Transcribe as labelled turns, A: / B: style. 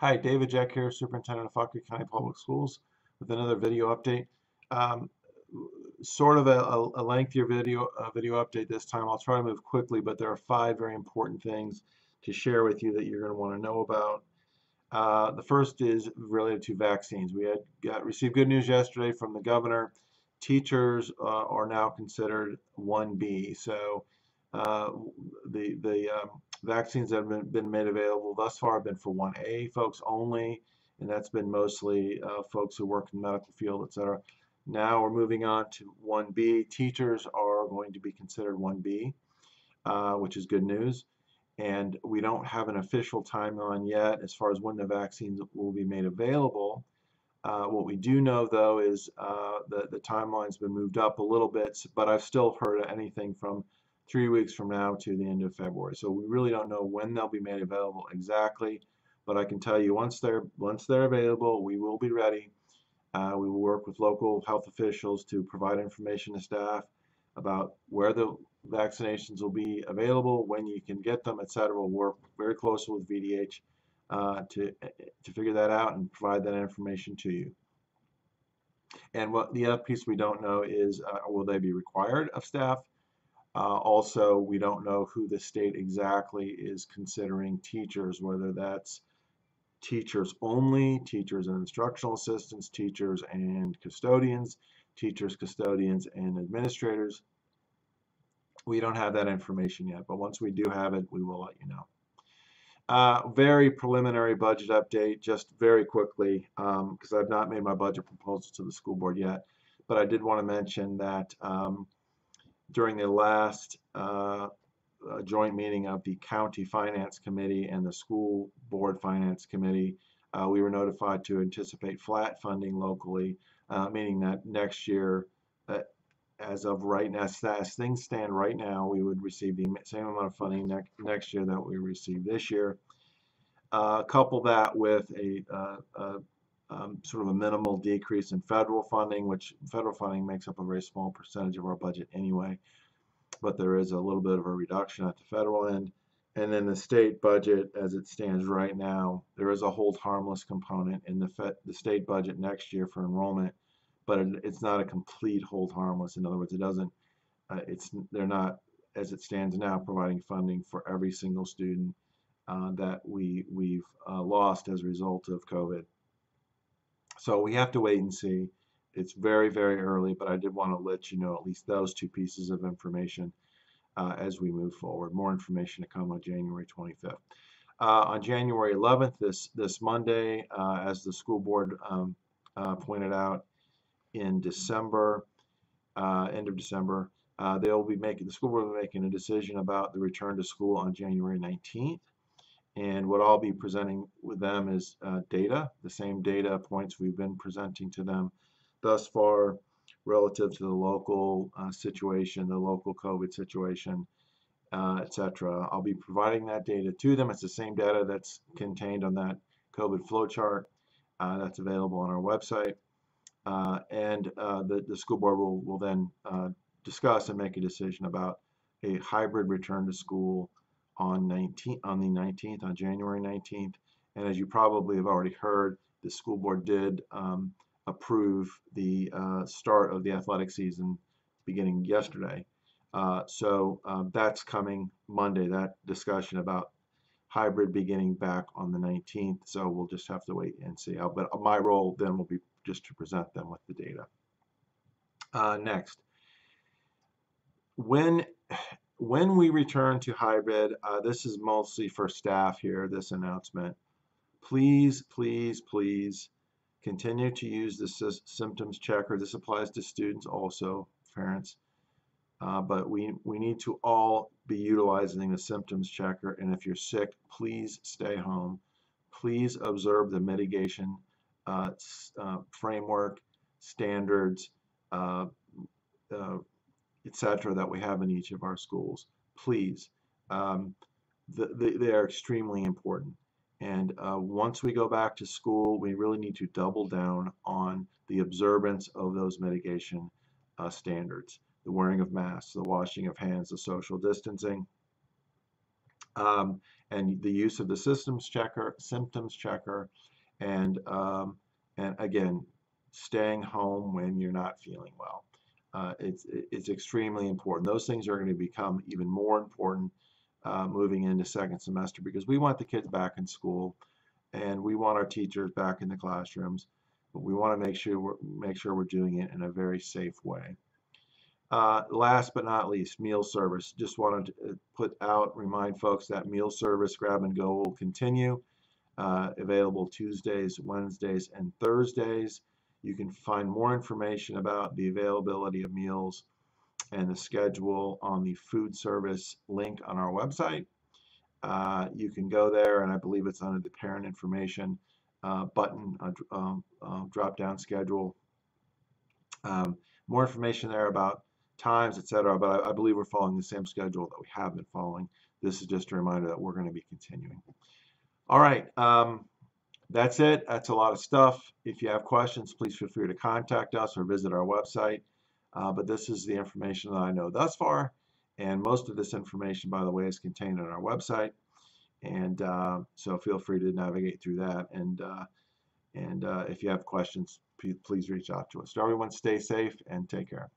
A: Hi, David Jeck here, Superintendent of Fauquier County Public Schools, with another video update. Um, sort of a, a lengthier video uh, video update this time. I'll try to move quickly, but there are five very important things to share with you that you're going to want to know about. Uh, the first is related to vaccines. We had got received good news yesterday from the governor. Teachers uh, are now considered 1B. So uh, the the um, vaccines that have been, been, made available thus far have been for 1A folks only, and that's been mostly uh, folks who work in the medical field, etc. Now we're moving on to 1B. Teachers are going to be considered 1B, uh, which is good news. And we don't have an official timeline yet as far as when the vaccines will be made available. Uh, what we do know, though, is uh, that the timeline's been moved up a little bit, but I've still heard anything from three weeks from now to the end of February. So we really don't know when they'll be made available exactly, but I can tell you once they're once they're available, we will be ready. Uh, we will work with local health officials to provide information to staff about where the vaccinations will be available, when you can get them, etc. We'll work very closely with VDH uh, to to figure that out and provide that information to you. And what the other piece we don't know is uh, will they be required of staff? Uh, also, we don't know who the state exactly is considering teachers, whether that's teachers only, teachers and instructional assistants, teachers and custodians, teachers, custodians, and administrators. We don't have that information yet, but once we do have it, we will let you know. Uh, very preliminary budget update, just very quickly, because um, I've not made my budget proposal to the school board yet, but I did want to mention that um, during the last uh, uh, joint meeting of the County Finance Committee and the School Board Finance Committee, uh, we were notified to anticipate flat funding locally, uh, meaning that next year, uh, as of right now, as things stand right now, we would receive the same amount of funding ne next year that we received this year. Uh, couple that with a, a um, sort of a minimal decrease in federal funding, which federal funding makes up a very small percentage of our budget anyway, but there is a little bit of a reduction at the federal end. And then the state budget, as it stands right now, there is a hold harmless component in the, Fed, the state budget next year for enrollment, but it, it's not a complete hold harmless. In other words, it doesn't, uh, it's they're not, as it stands now, providing funding for every single student uh, that we we've uh, lost as a result of COVID. So we have to wait and see. It's very, very early, but I did want to let you know at least those two pieces of information uh, as we move forward. More information to come on January 25th. Uh, on January 11th, this, this Monday, uh, as the school board um, uh, pointed out in December, uh, end of December, uh, they'll be making, the school board will be making a decision about the return to school on January 19th. And what I'll be presenting with them is uh, data, the same data points we've been presenting to them thus far relative to the local uh, situation, the local COVID situation, uh, etc. I'll be providing that data to them. It's the same data that's contained on that COVID flowchart uh, that's available on our website. Uh, and uh, the, the school board will, will then discuss and make a decision about a hybrid return to school on 19 on the 19th on January 19th and as you probably have already heard the school board did um, approve the uh, start of the athletic season beginning yesterday. Uh, so um, that's coming Monday that discussion about hybrid beginning back on the 19th so we'll just have to wait and see uh, but my role then will be just to present them with the data. Uh, next. When when we return to hybrid, uh, this is mostly for staff here, this announcement. Please, please, please continue to use the symptoms checker. This applies to students also, parents. Uh, but we, we need to all be utilizing the symptoms checker. And if you're sick, please stay home. Please observe the mitigation uh, uh framework, standards, uh, uh, etc., that we have in each of our schools. Please, um, the, the, they are extremely important. And uh, once we go back to school, we really need to double down on the observance of those mitigation uh, standards. The wearing of masks, the washing of hands, the social distancing. Um, and the use of the systems checker, symptoms checker, and um, and again, staying home when you're not feeling well. Uh, it's it's extremely important. Those things are going to become even more important uh, moving into second semester because we want the kids back in school, and we want our teachers back in the classrooms, but we want to make sure we're, make sure we're doing it in a very safe way. Uh, last but not least, meal service. Just wanted to uh, put out, remind folks that meal service grab and go will continue. Uh, available Tuesdays, Wednesdays, and Thursdays. You can find more information about the availability of meals and the schedule on the food service link on our website. Uh, you can go there, and I believe it's under the parent information uh, button, uh, um, um, drop down schedule. Um, more information there about times, etc. But I, I, believe we're following the same schedule that we have been following. This is just a reminder that we're going to be continuing. All right. Um, that's it. That's a lot of stuff. If you have questions, please feel free to contact us or visit our website. Uh, but this is the information that I know thus far. And most of this information, by the way, is contained on our website. And uh, so feel free to navigate through that. And, uh, and uh, if you have questions, please reach out to us. So everyone stay safe and take care.